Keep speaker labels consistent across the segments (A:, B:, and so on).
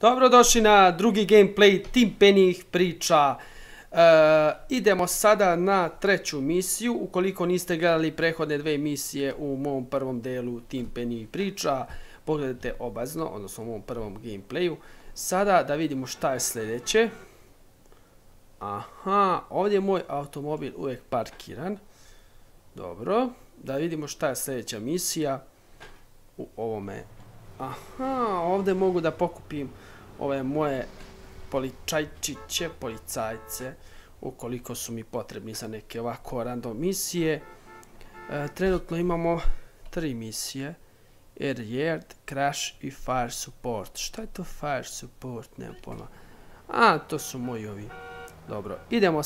A: Dobrodošli na drugi gameplay Team Penny priča. E, idemo sada na treću misiju. Ukoliko niste gledali prehodne dve misije u mom prvom delu Team Penny priča, pogledajte obazno, odnosno u mom prvom gameplayu. Sada da vidimo šta je sljedeće. Aha, ovdje je moj automobil uvijek parkiran. Dobro, da vidimo šta je sljedeća misija u ovome. Aha, ovdje mogu da pokupim ove moje poličajčiće, policajce, ukoliko su mi potrebni za neke ovako random misije. E, trenutno imamo tri misije. Air Yard, Crash i Fire Support. Šta je to Fire Support? Nemam pojma. A, to su moji ovi. Dobro, idemo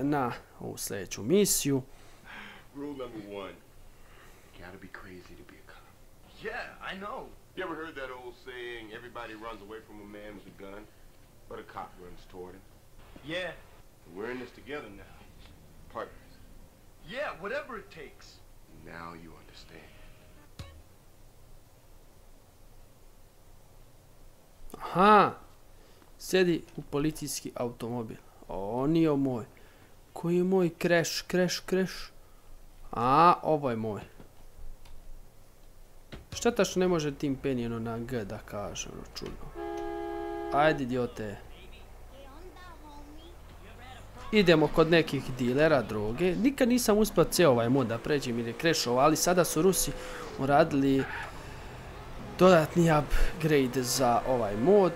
A: na ovu sljedeću misiju.
B: Rule number one. Gotta be crazy to be a cop.
C: Yeah, I know.
B: You ever heard that old saying, everybody runs away from a man with a gun, but a cop runs toward him?
C: Yeah.
B: We're in this together now. Partners.
C: Yeah, whatever it takes.
B: Now you understand.
A: Aha, sjedi u policijski automobil. On je moj. Koji je moj kreš, kreš, kreš? A, ovo je moj. Šteta što ne može tim penjeno na G da kaže, ono čudno. Ajde, idiote. Idemo kod nekih dilera droge. Nikad nisam uspio cijel ovaj mod da pređem jer je krešao, ali sada su Rusi uradili dodatni upgrade za ovaj mod.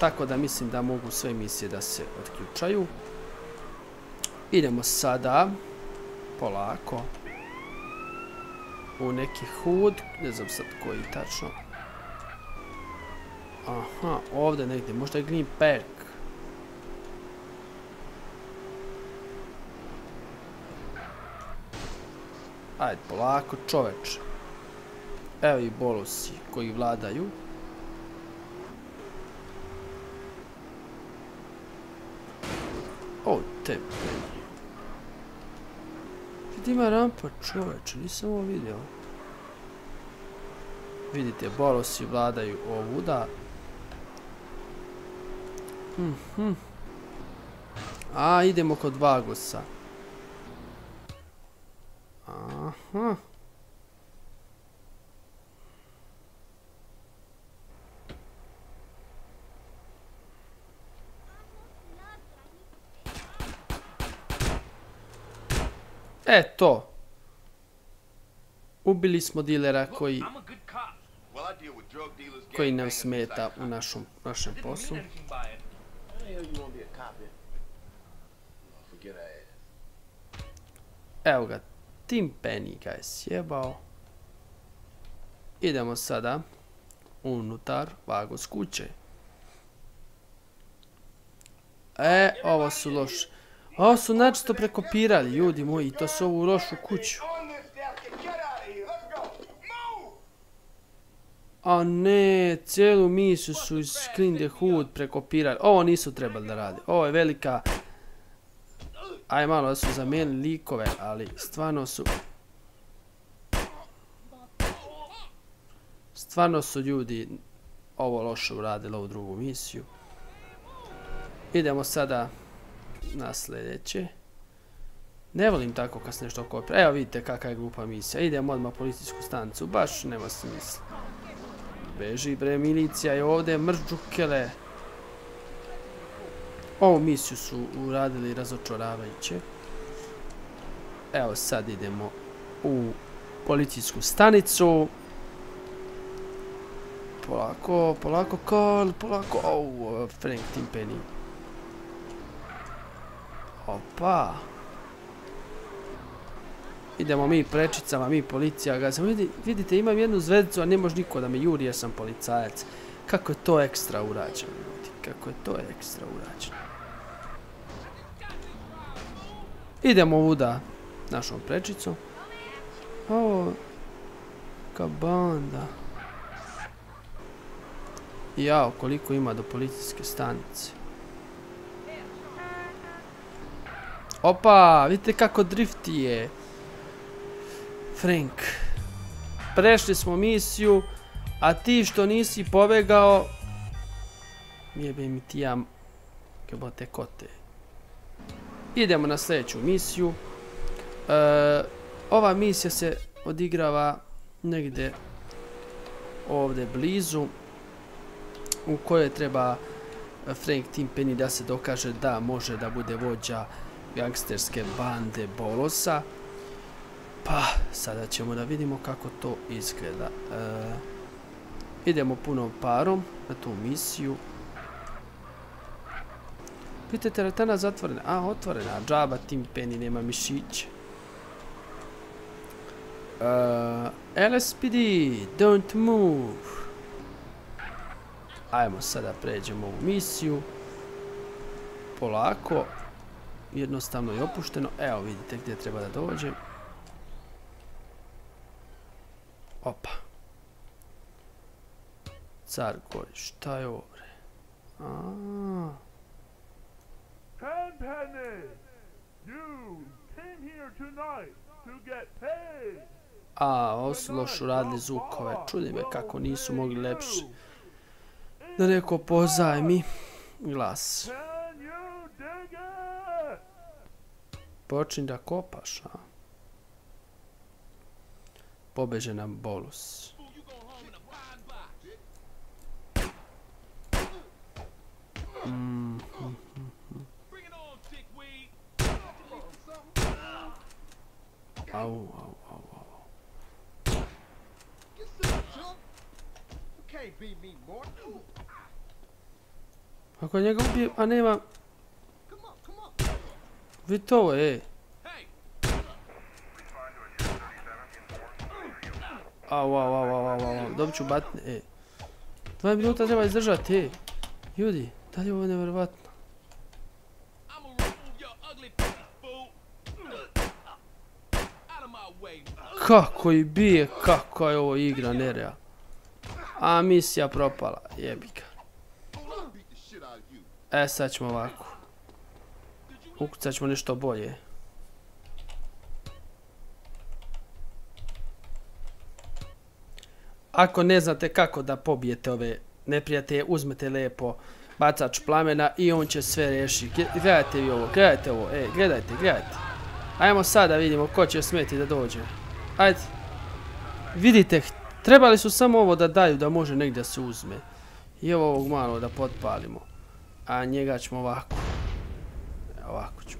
A: Tako da mislim da mogu sve misije da se otključaju. Idemo sada polako u neki hud, ne znam sad koji tačno. Aha, ovdje negdje, možda je Green Park. Ajde, polako čoveče. Evo i bolosi koji vladaju. O, te ima rampa čoveče, nisam ovo vidio. Vidite, bolosi vladaju ovuda. Mhm. A, idemo kod Vagosa. Aha. E, to. Ubili smo dilera koji... Koji nam smeta u našom, našem poslu. Evo ga, Tim Penny ga je sjebao. Idemo sada unutar Vagos kuće. E, ovo su loše. Ovo su načisto prekopirali, ljudi moji, to su ovu lošu kuću. A ne, cijelu misu su iz Clean the Hood prekopirali. Ovo nisu trebali da radi. Ovo je velika... Aj malo da su zamijenili likove, ali stvarno su... Stvarno su ljudi ovo loše uradili, ovu drugu misiju. Idemo sada na sljedeće. Ne volim tako kad se nešto kopira. Evo vidite kakva je glupa misija. Idemo odmah policijsku stancu. Baš nema smisla. Beži bre, milicija je ovdje mržđukele. Ovu misiju su uradili razočaravajuće. Evo sad idemo u policijsku stanicu. Polako, polako, Karl, polako. Oh, Frank Timpeni. Opa. Idemo mi prečicama, mi policija gazamo. vidite, imam jednu zvezdicu, a ne može niko da me juri jer sam policajac. Kako je to ekstra urađeno, Kako je to ekstra urađeno. Idemo ovuda našom prečicom. Ovo... Kabanda. Jao, koliko ima do policijske stanice. Opa, vidite kako drifti je. Frank. Prešli smo misiju, a ti što nisi pobegao, Jebe mi ti ja jebote kote. Idemo na sljedeću misiju. E, ova misija se odigrava negdje ovdje blizu u kojoj treba Frank Timpeni da se dokaže da može da bude vođa gangsterske bande Bolosa. Pa, sada ćemo da vidimo kako to izgleda. E, idemo punom parom na tu misiju. Vidite, teretana zatvorena. A, otvorena. Džaba, Timpeni, nema mišiće. LSPD, don't move. Ajmo sada pređemo ovu misiju. Polako. Jednostavno i opušteno. Evo vidite gdje treba da dođem. Opa. Car gori, šta je ovo bre? Aaaa.
D: Tenpenny, you came here tonight to get paid.
A: A, ovo su lošu radili zvukove. Čudi me kako nisu mogli lepši. Da neko pozajmi glas.
D: Can
A: Počni da kopaš, a? Pobeže nam bolus. Mm, Au, au, au, au.
E: Morton.
A: Ako njega ubije, a nema...
E: Come on, come on.
A: Vidite ovo, ej. Au, au, au, au, au, au, dobit ću batne, ej. Dva minuta treba izdržati, ej. Ljudi, da li je ovo nevjerovatno? Kako i bije, kako je ovo igra nereal. A misija propala, jebika. E, sad ćemo ovako. Ukucat ćemo nešto bolje. Ako ne znate kako da pobijete ove neprijatelje, uzmete lepo bacač plamena i on će sve riješiti. Gle- Gledajte vi ovo, gledajte ovo, e, gledajte, gledajte. Ajmo sad vidimo ko će smeti da dođe. Ajde. Vidite, trebali su samo ovo da daju da može negdje se uzme. I evo ovog malo da potpalimo. A njega ćemo ovako. Ovako ću.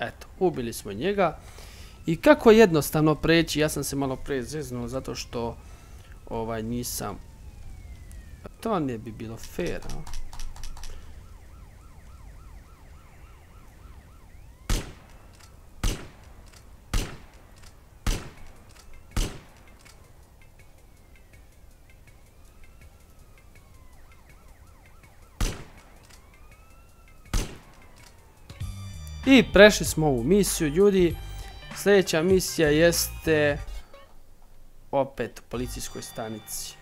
A: Eto, ubili smo njega. I kako je jednostavno preći, ja sam se malo pre zeznuo zato što ovaj nisam... To ne bi bilo fair? I prešli smo ovu misiju, ljudi. Sljedeća misija jeste opet u policijskoj stanici.